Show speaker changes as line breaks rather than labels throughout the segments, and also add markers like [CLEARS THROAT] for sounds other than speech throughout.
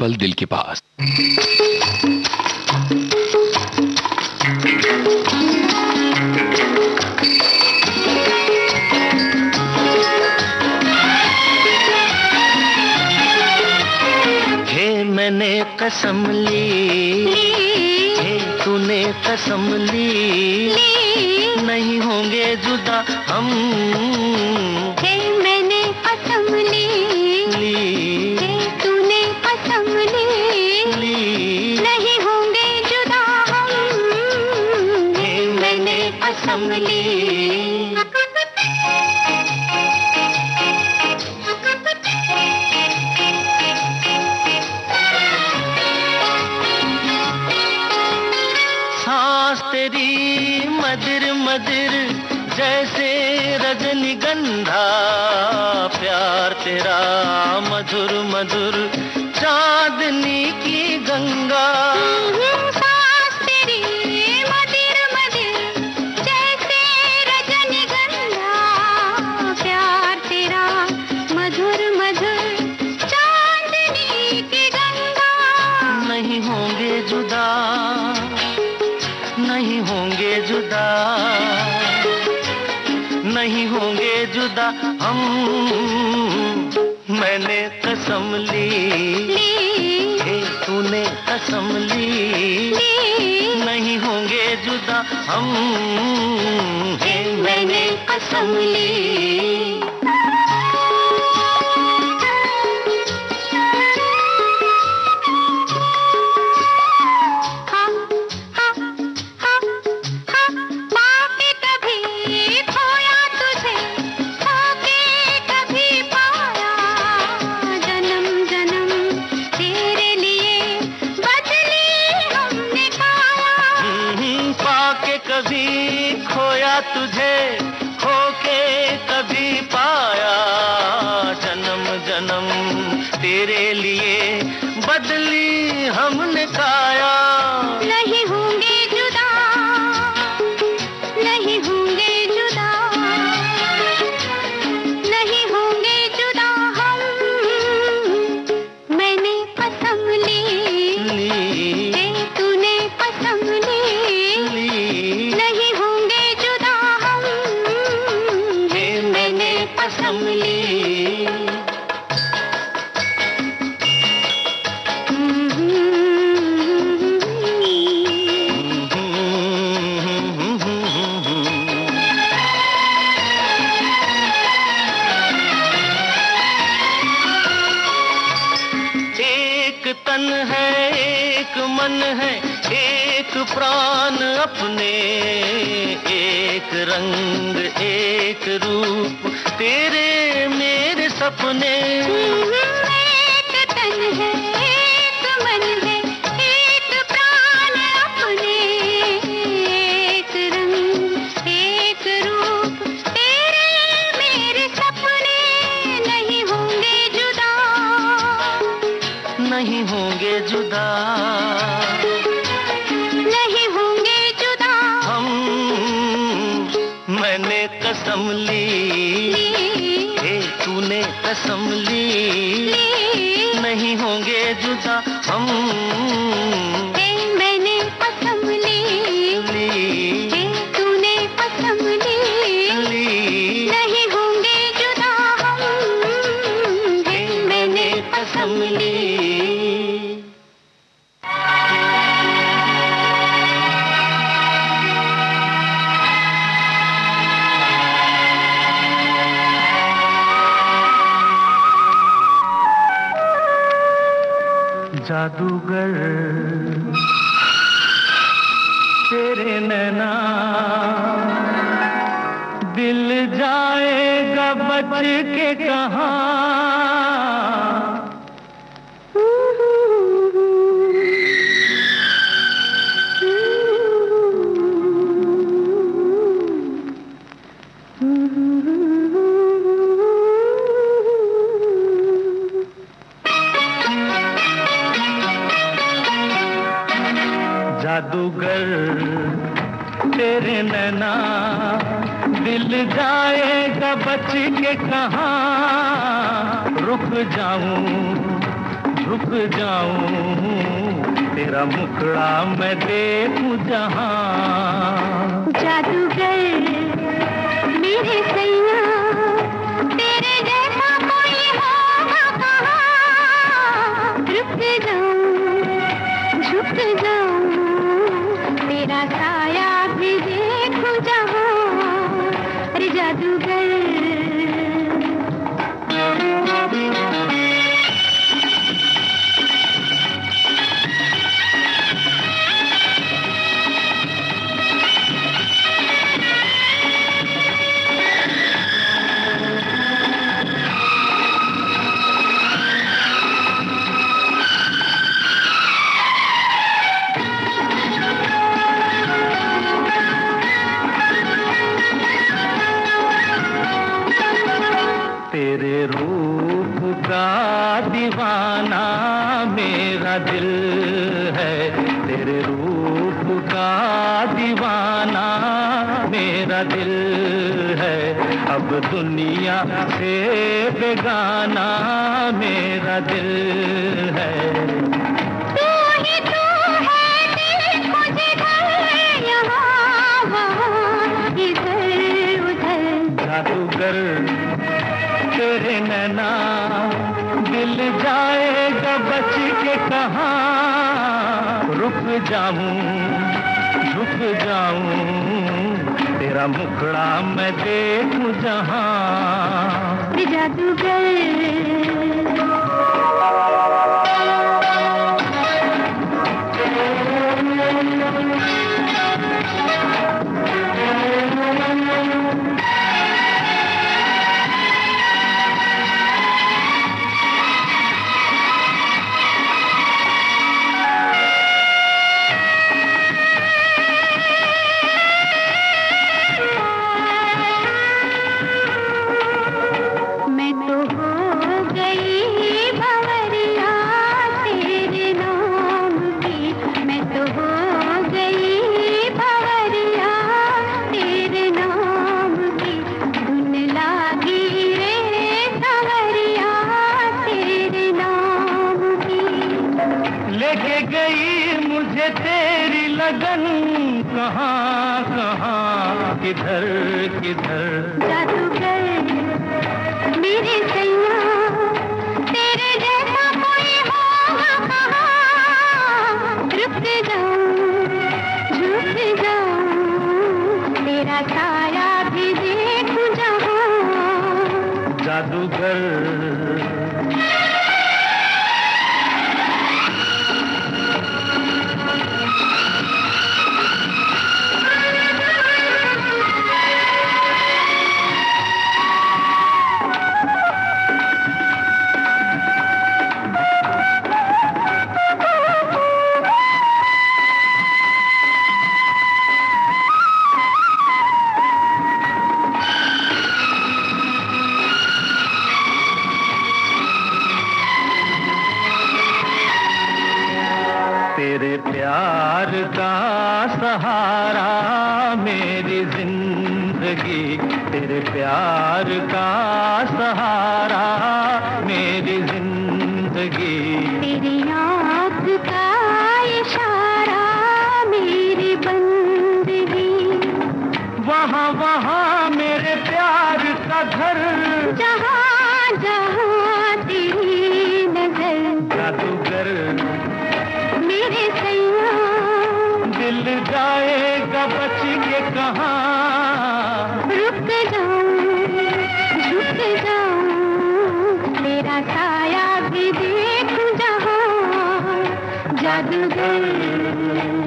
पल दिल के पास।
मैंने कसम ली हे तूने कसम ली नहीं होंगे जो तेरा मधुर मधुर कसम ली। तूने कसम ली। नहीं होंगे जुदा हम। हे मैंने कसम ली
मैंने कसम ली। हे तूने कसम ली। नहीं होंगे जुदा हम।
कहा रुक जाऊँ रुक जाऊँ तेरा साया भी देख जहाँ जादूगर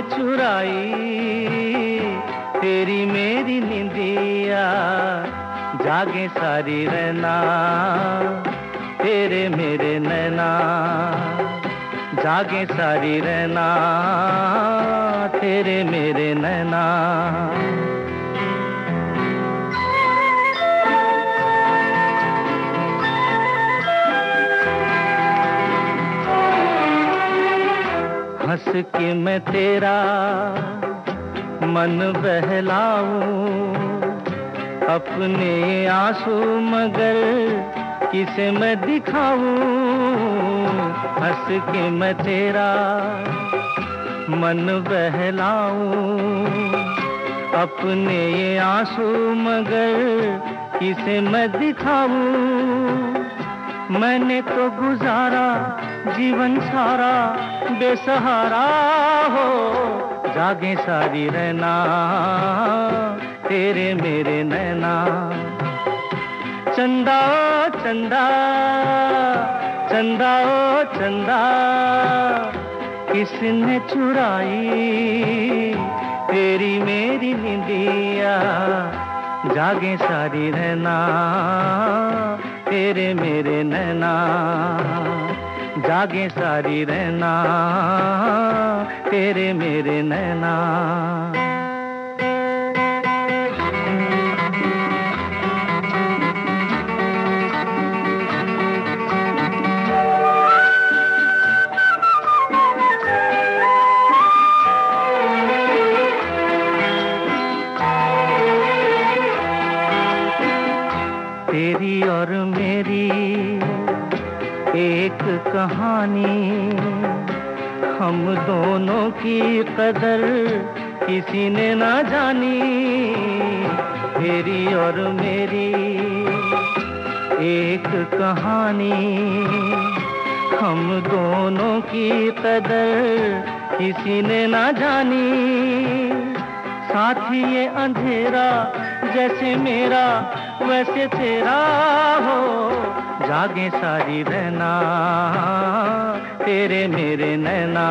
चुराई, तेरी मेरी निंदिया, जागे सारी रहना तेरे मेरे नैना, जागे सारी रहना तेरे मेरे नैना। के मैं तेरा मन बहलाऊं। अपने आँसू मगर किसे मैं दिखाऊँ? हंस के मैं तेरा मन बहलाऊं। अपने आँसू मगर किसे मैं दिखाऊँ? मैंने तो गुजारा, जीवन सारा, बेसहारा हो। जागे सारी रहना, तेरे मेरे नैना। चंदा ओ चंदा चंदा ओ चंदा, किसने चुराई? तेरी मेरी निंदिया, जागे सारी रहना। तेरे मेरे नैना जागे सारी रहना तेरे मेरे नैना। कहानी। हम दोनों की कदर किसी ने ना जानी। तेरी और मेरी एक कहानी। हम दोनों की कदर किसी ने ना जानी। साथ ही ये अंधेरा जैसे मेरा, वैसे तेरा हो। जागे सारी रहना तेरे मेरे नैना।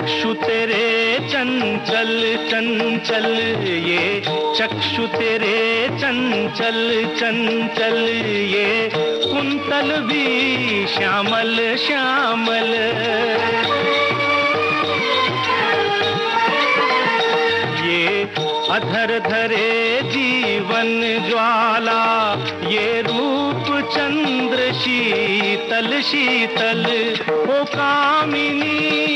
चक्षु तेरे चंचल चंचल, ये चक्षु तेरे चंचल चंचल, ये कुंतल भी श्यामल श्यामल। ये अधर धरे जीवन ज्वाला, ये रूप चंद्र शीतल शीतल, ओ कामिनी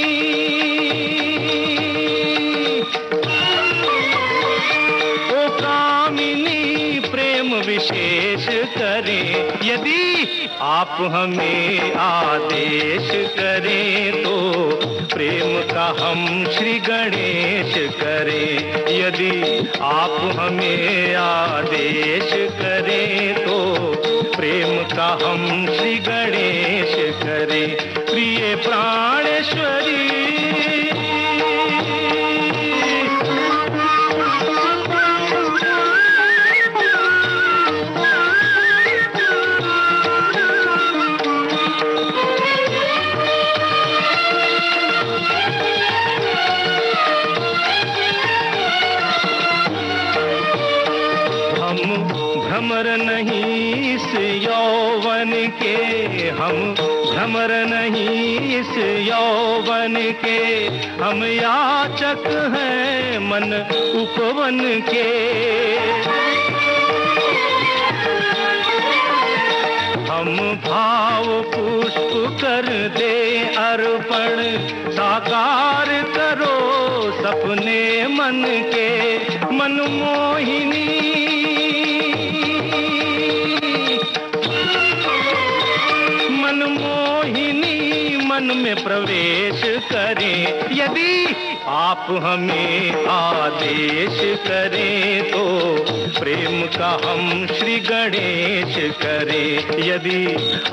आप हमें आदेश करें तो प्रेम का हम श्री गणेश करें। यदि आप हमें आदेश करें तो प्रेम का हम श्री गणेश करें। प्रिय प्राणेश्वरी यौवन के हम याचक हैं, मन उपवन के। हम भाव पुष्प कर दे, अर्पण साकार करो सपने मन के। मनमोहिनी मनमोहिनी मन में प्रवेश करें। यदि आप हमें आदेश करें तो प्रेम का हम श्री गणेश करें। यदि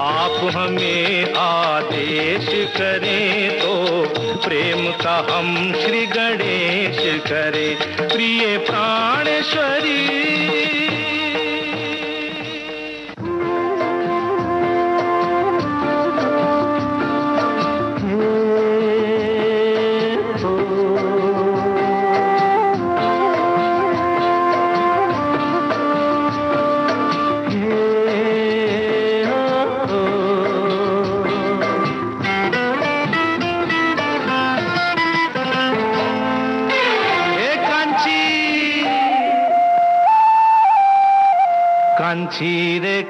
आप हमें आदेश करें तो प्रेम का हम श्री गणेश करें। प्रिय प्राणेश्वरी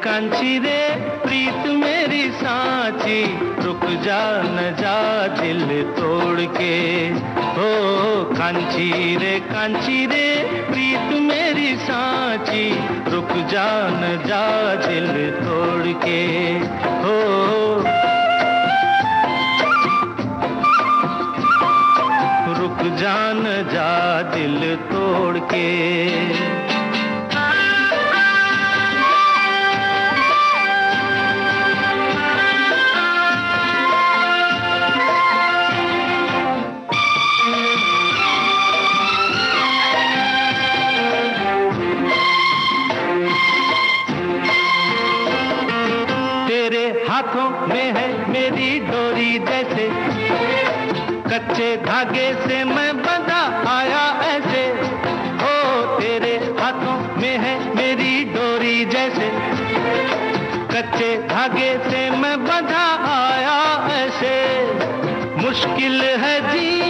कांची रे, प्रीत मेरी सांची। रुक जा, न जा, दिल तोड़ के। हो, कांची रे कांची रे, प्रीत मेरी सांची। रुक जा, न जा, दिल तोड़ के। हो। रुक जान जा, दिल तोड़ के। हाथों में है मेरी डोरी जैसे। कच्चे धागे से मैं बंधा आया ऐसे। हो तेरे हाथों में है मेरी डोरी जैसे। कच्चे धागे से मैं बंधा आया ऐसे। मुश्किल है जीना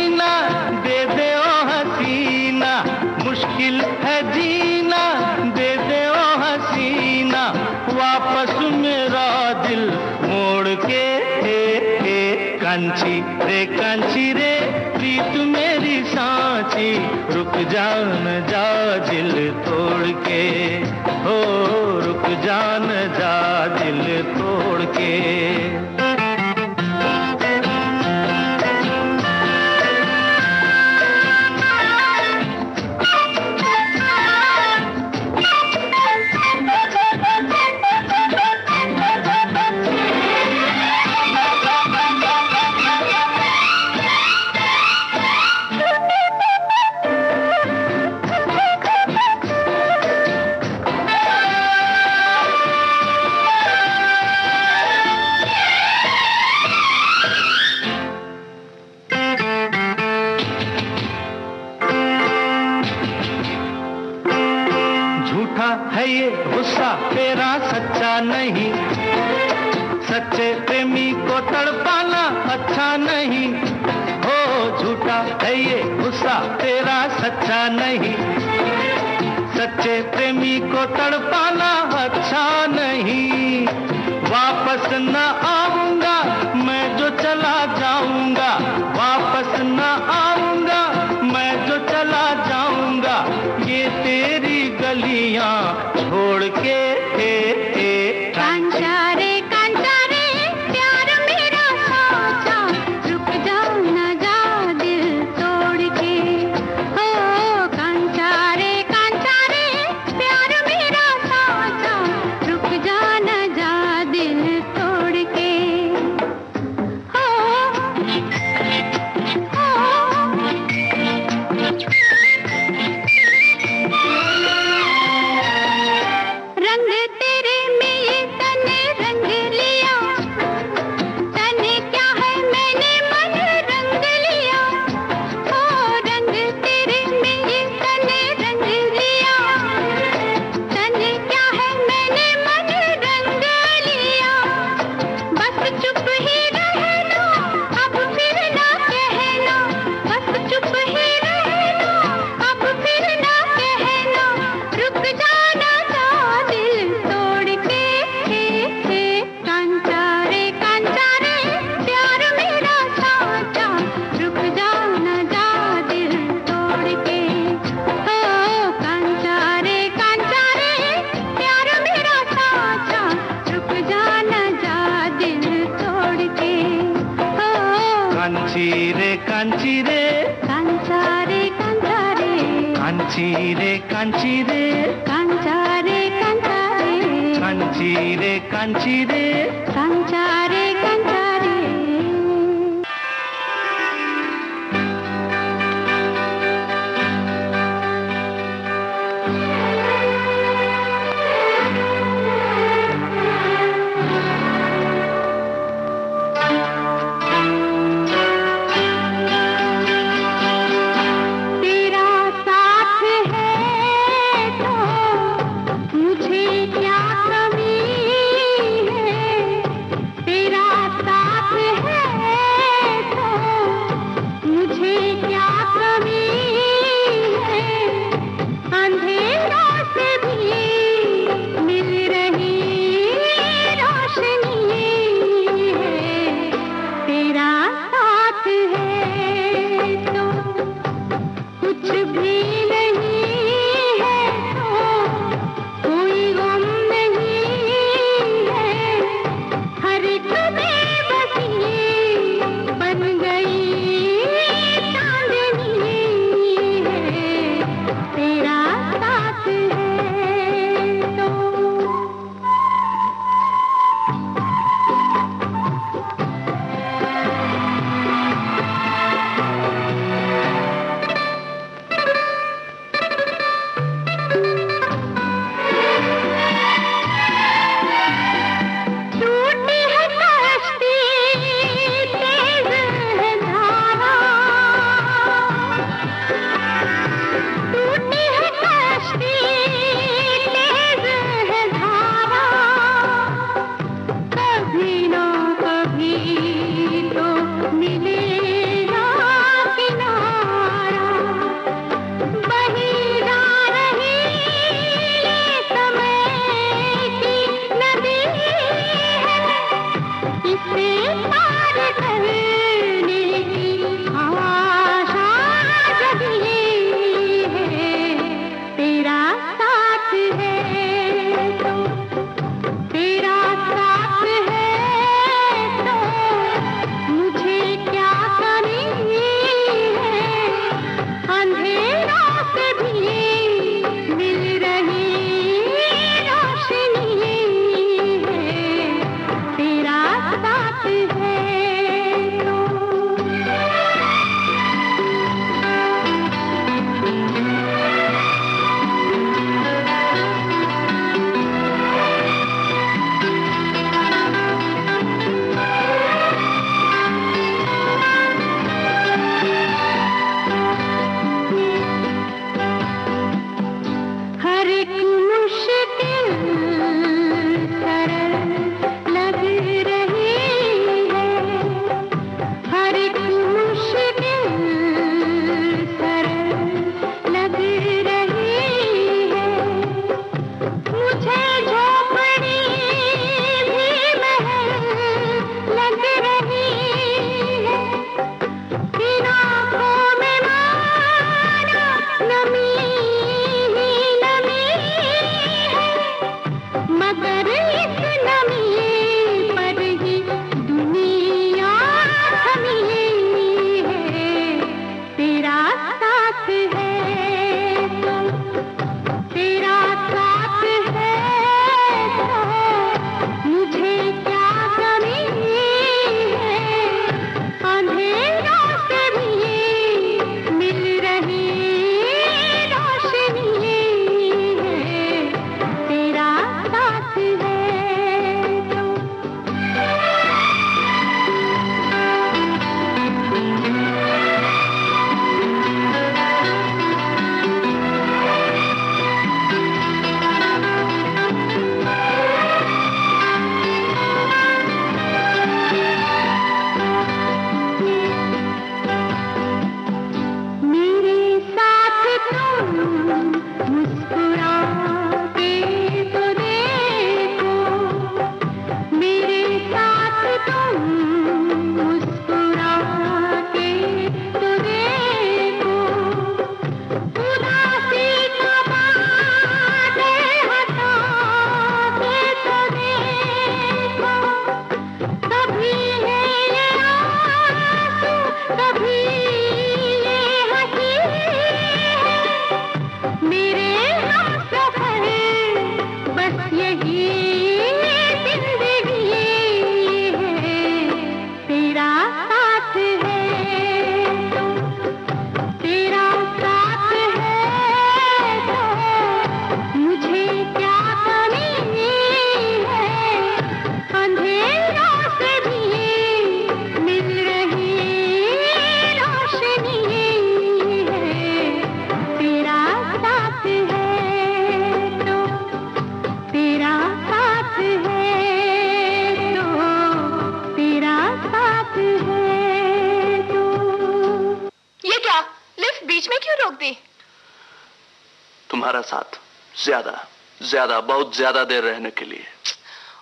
ज़्यादा ज़्यादा बहुत ज़्यादा देर रहने के लिए।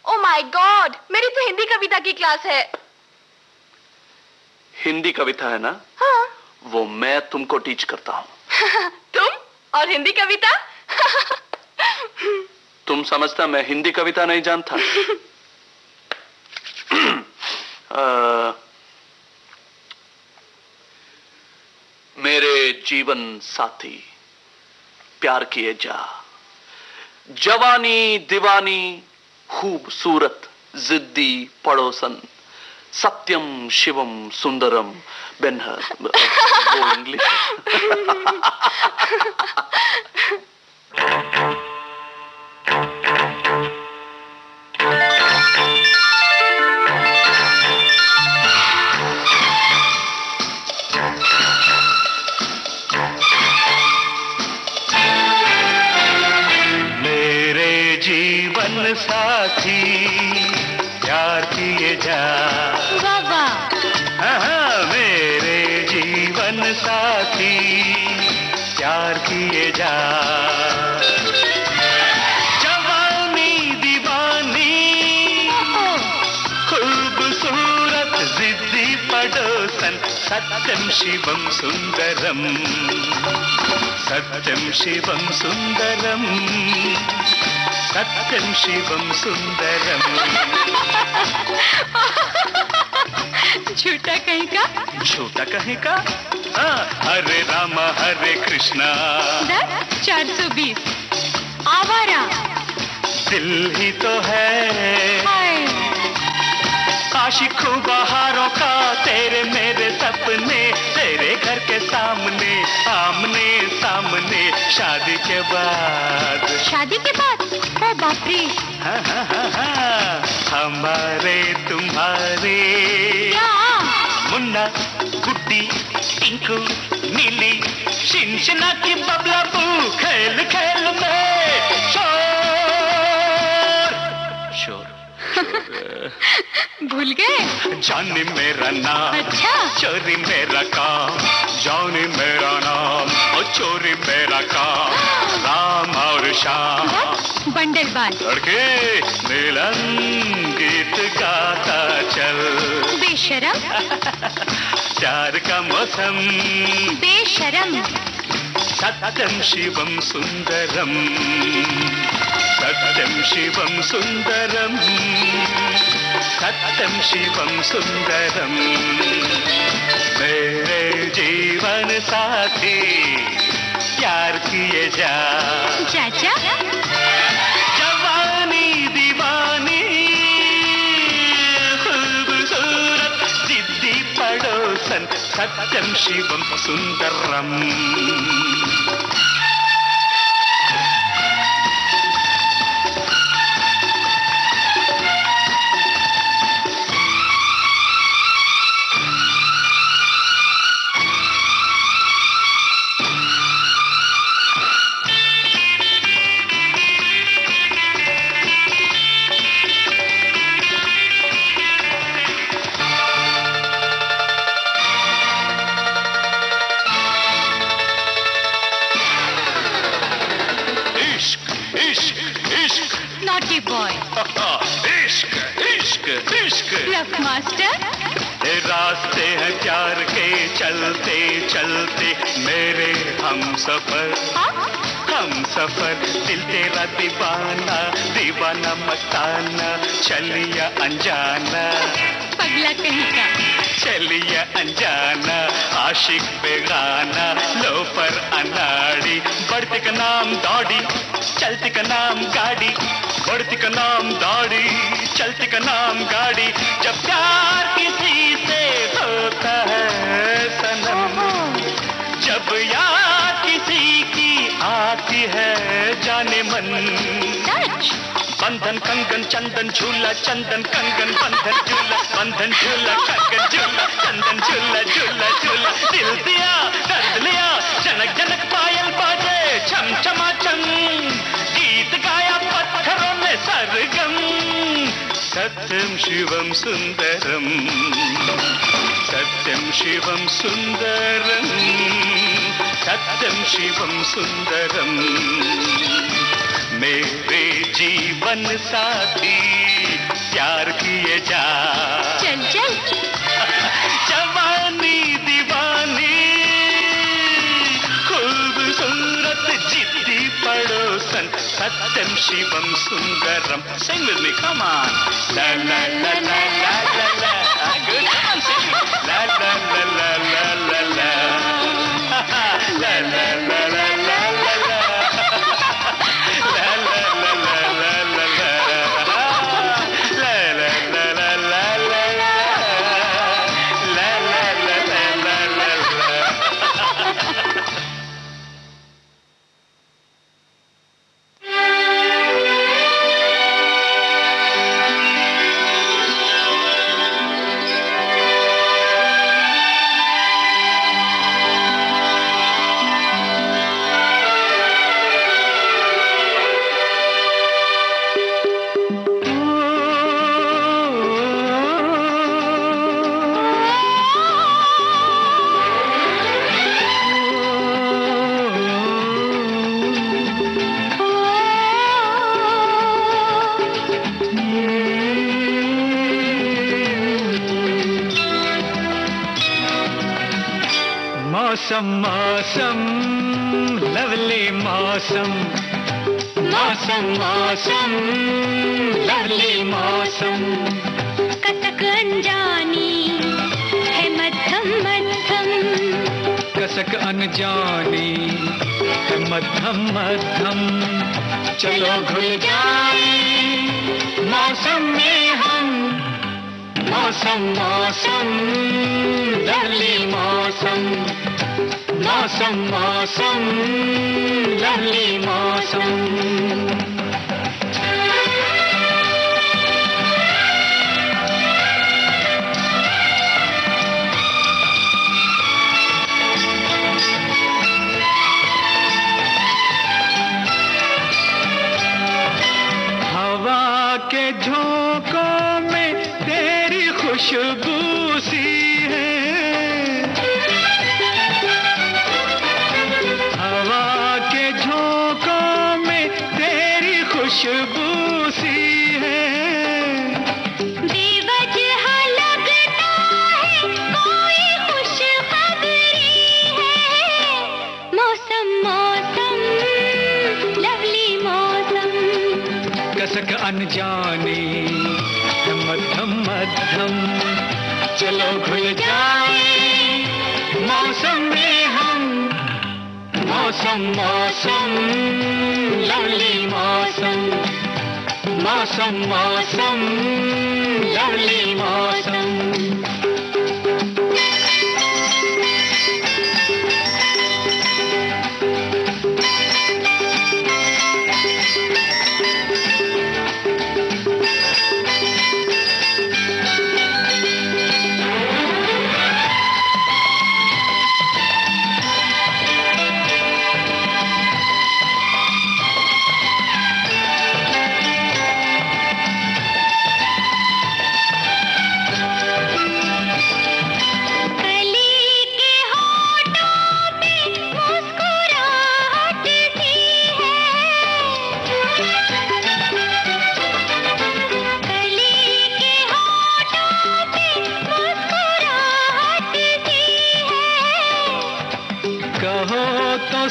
ओ माय गॉड मेरी तो हिंदी कविता की क्लास है।
हिंदी कविता है ना?
हाँ।
वो मैं तुमको टीच करता हूँ। [LAUGHS]
तुम और हिंदी कविता? [LAUGHS]
तुम समझता मैं हिंदी कविता नहीं जानता। [LAUGHS] [CLEARS THROAT] अ, मेरे जीवन साथी प्यार किए जा। जवानी दीवानी खूबसूरत जिद्दी पड़ोसन सत्यम शिवम सुंदरम बेनहर वो इंग्लिश [LAUGHS] [LAUGHS]
प्यार जा हाँ, मेरे जीवन साथी प्यार किए जा। जवानी दीवानी खूबसूरत जिद्दी पड़ोसन सत्यम शिवम सुंदरम सत्यम शिवम सुंदरम सत्यम शिवम सुंदरम।
झूठा कहे का?
हाँ, हरे राम हरे कृष्णा।
दस चार सौ बीस। आवारा।
दिल ही तो है। आशिकों बहारों का तेरे मेरे सपने तेरे घर के सामने आमने सामने शादी के बाद।
शादी के बाद? ओ बाप रे
हाँ, हाँ, हाँ, हाँ, हमारे तुम्हारे। मुन्ना टिंकू नीली शिनशिना की बबला बू खेल खेल में शोर। शोर। [LAUGHS]
भूल गए?
जानी मेरा नाम
अच्छा।
चोरी मेरा काम जानी मेरा नाम और चोरी मेरा काम राम और श्याम।
बंडल बाल
लड़के मिलन गीत गाता चल।
बेशरम। [LAUGHS]
प्यार का मौसम।
बेशरम।
सत्यम शिवम सुंदरम। सत्यम शिवम सुंदरम। सत्यम शिवम सुंदरम। मेरे जीवन साथी प्यार किए जा।
चाचा?
पड़ोसन सत्यम शिवम दीवाना दीवाना मस्ताना चलिया अनजाना
पगला कहीं का?
चलिया अनजाना आशिक बेगाना लो पर अनाड़ी। बढ़ती का नाम दौड़ी चलती का नाम गाड़ी। बढ़ती का नाम दौड़ी चलती का नाम गाड़ी। जब प्यार जाने मन। बंधन कंगन चंदन झूला चंदन कंगन बंधन झूला बंधन झूला कंगन झूला चंदन झूला झूला झूला। दिल दिया दर्द लिया जनक जनक पायल बाजे छम छमा छम गीत गाया पत्थरों में सरगम। सत्यम शिवम सुंदरम। सत्यम शिवम सुंदरम। सत्यम शिवम सुंदरम मेरे जीवन साथी प्यार किए जा।
चल चल।
जवानी Deewani Khoobsurat Ziddi Padosan Satyam Shivam Sundaram sing with me come on la la la la la la la good come la la la la la. La la la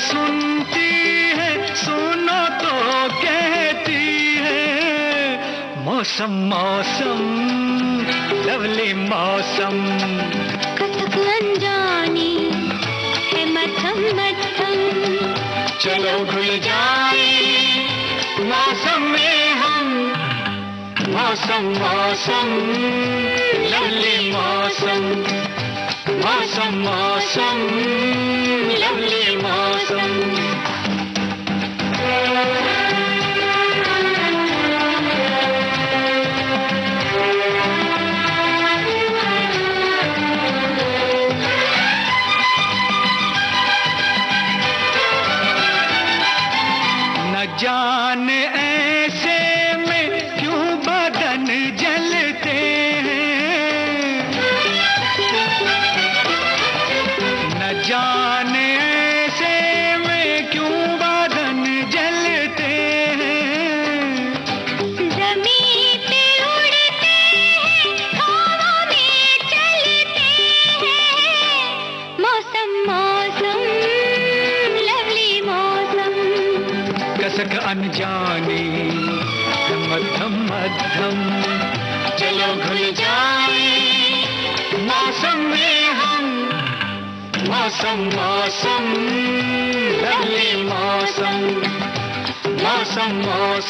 सुनती है सुनो तो कहती है। मौसम मौसम लवली मौसम।
कथक अनजानी है मध्यम मध्यम
चलो घुल जाए मौसम में हम। मौसम मौसम लवली मौसम। मौसम भाषम लवली मौसम। जान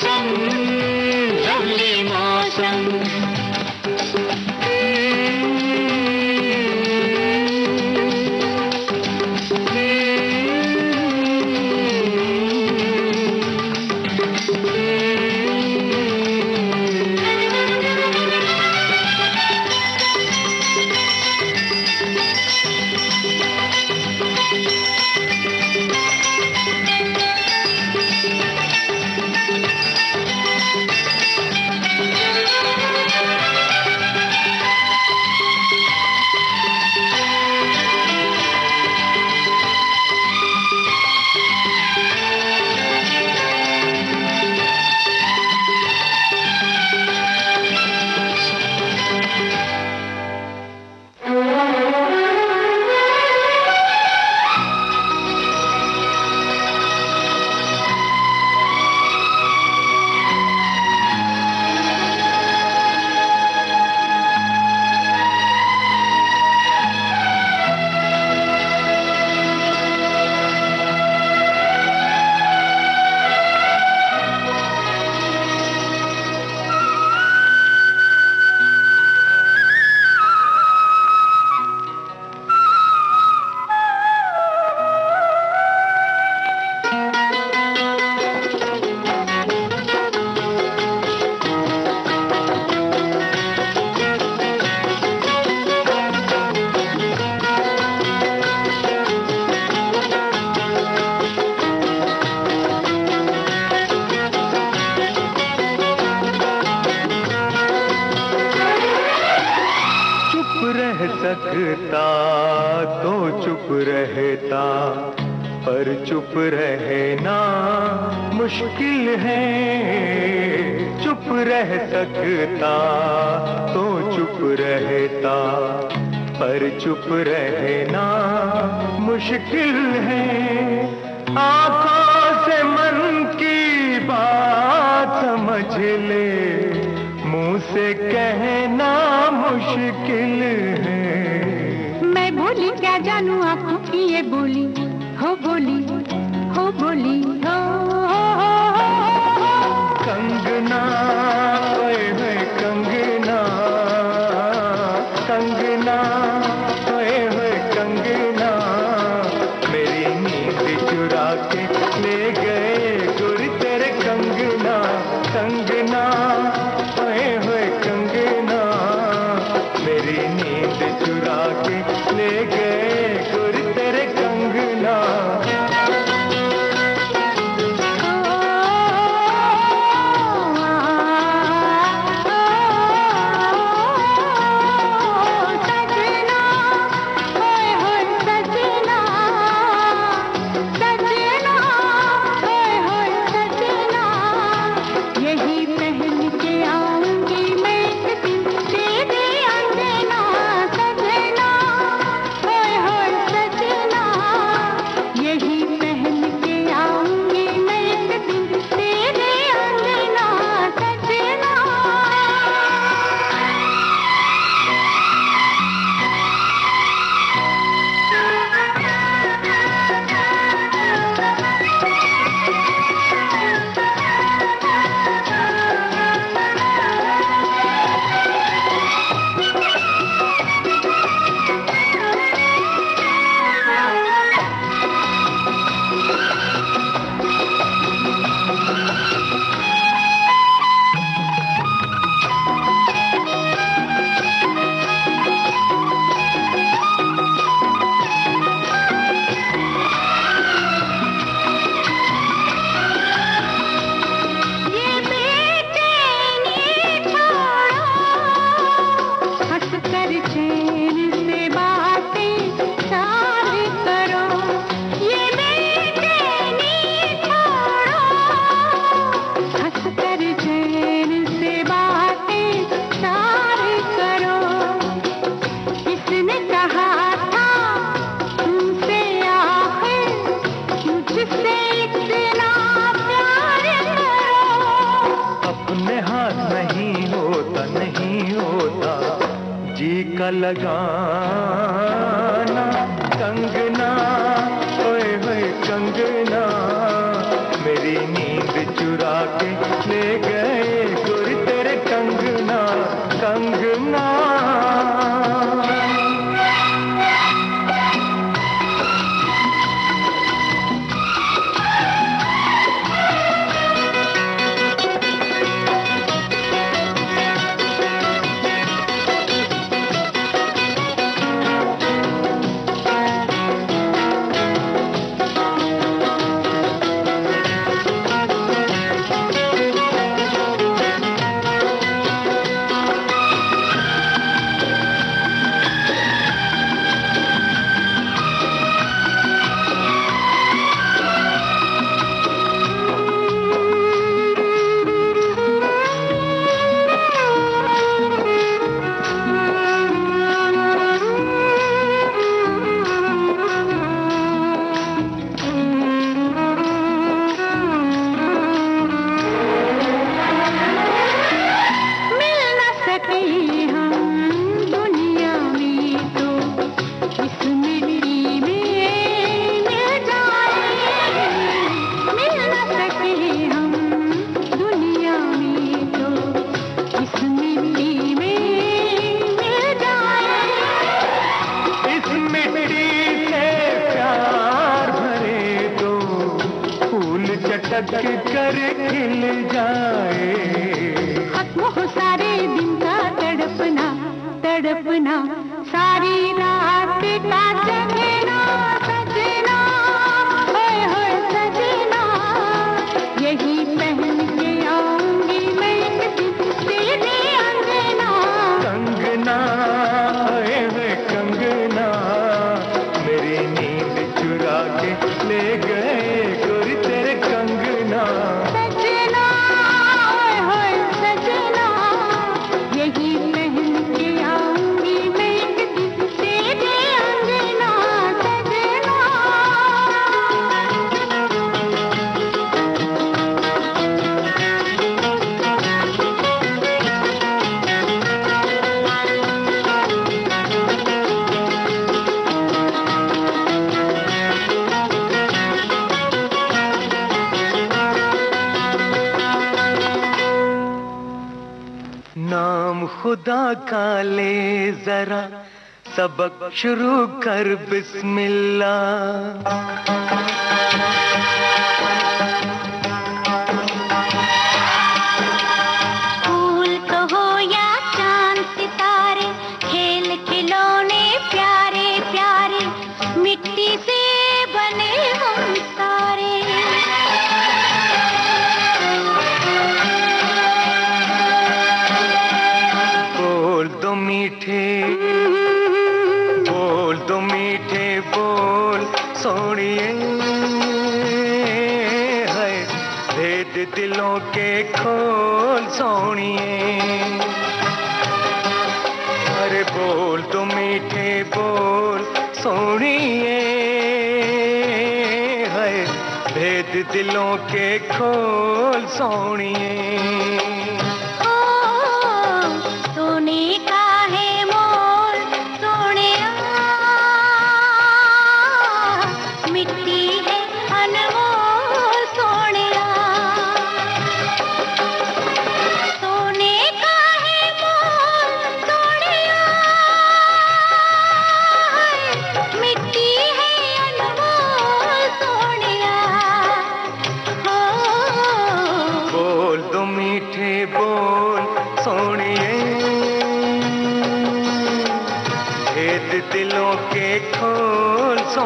मौसम
पर चुप रहना मुश्किल है। चुप रह सकता तो चुप रहता, पर चुप रहना मुश्किल है। आँखों से मन की बात समझ ले, मुँह से कहना मुश्किल है।
भोली क्या जानू आँखों की ये बोली? हो बोली हो बोली।
खुदा का ले जरा सबक शुरू कर बिस्मिल्लाह। दिलों के खोल सोनिए।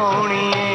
சோனியே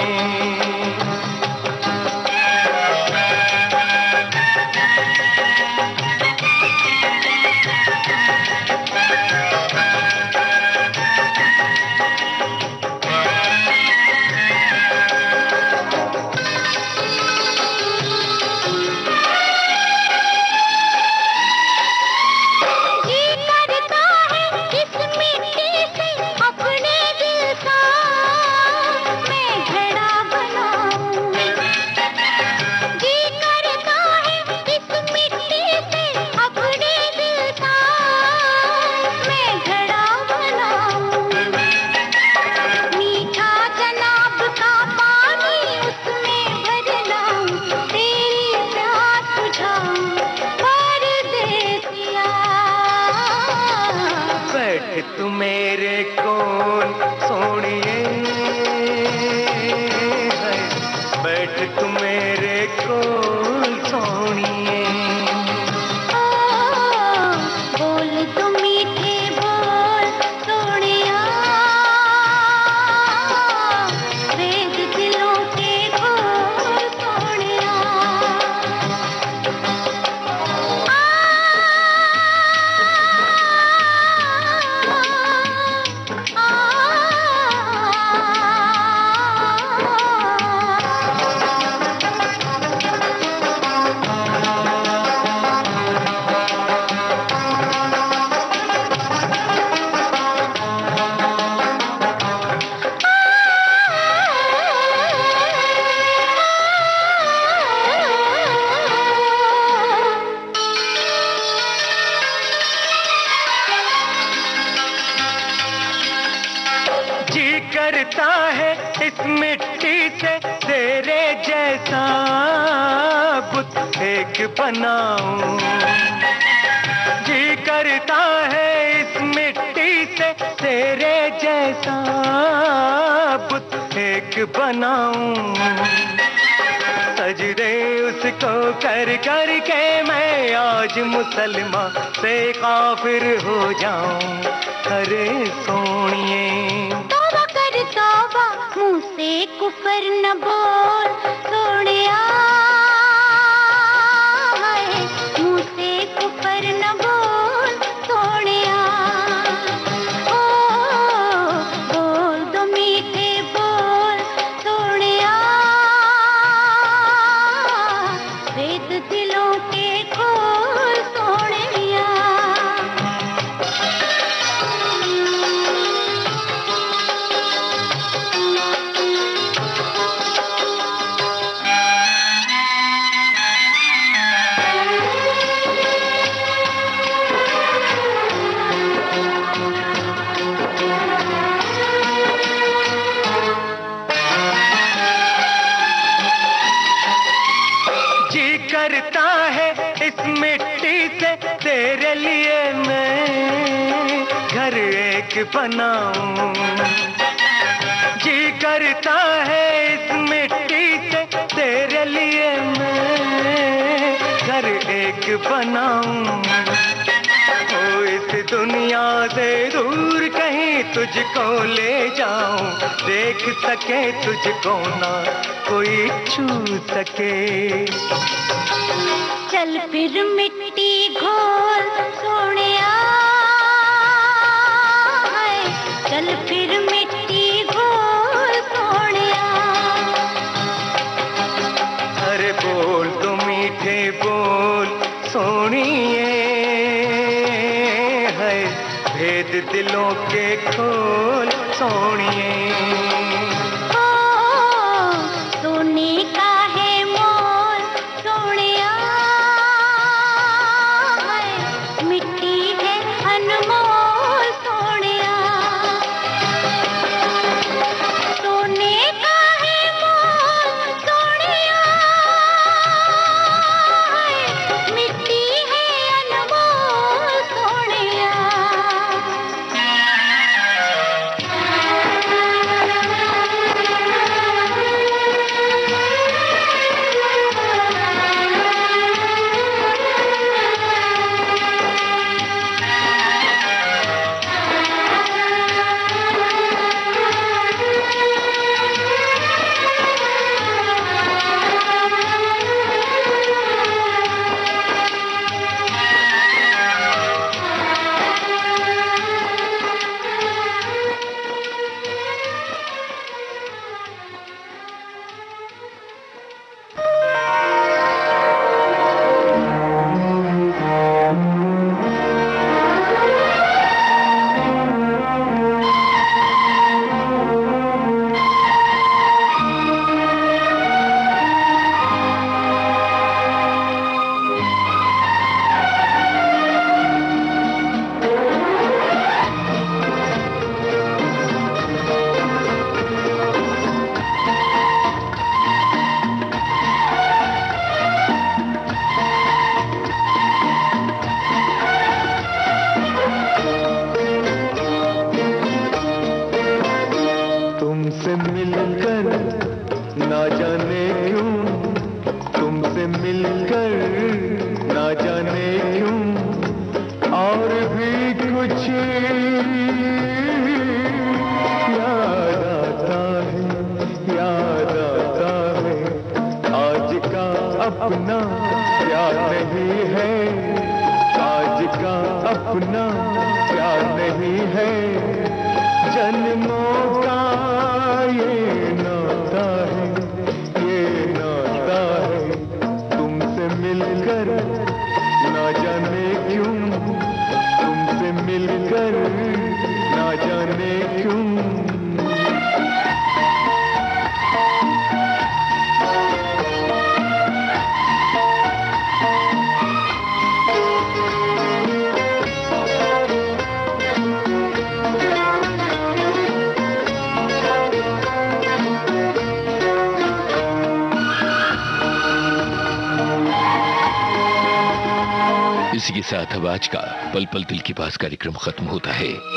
इस मिट्टी से
तेरे जैसा बुत एक बनाऊँ। जी करता है इस मिट्टी से तेरे जैसा बुत एक बनाऊँ। सजदे उसको कर कर के मैं आज मुसलमान से काफिर हो जाऊँ। अरे सोनिए।
मुँह से कुफर न बोल सोनिया
बनाऊँ। जी करता है इस मिट्टी से, तेरे लिए मैं घर एक बनाऊँ। ओ, इस दुनिया से दूर कहीं तुझको ले जाऊँ। देख सके तुझको ना कोई छू सके।
चल फिर मिट्टी घोल सोनिया फिर
अथवा आज का
पल पल दिल की बात कार्यक्रम खत्म होता है।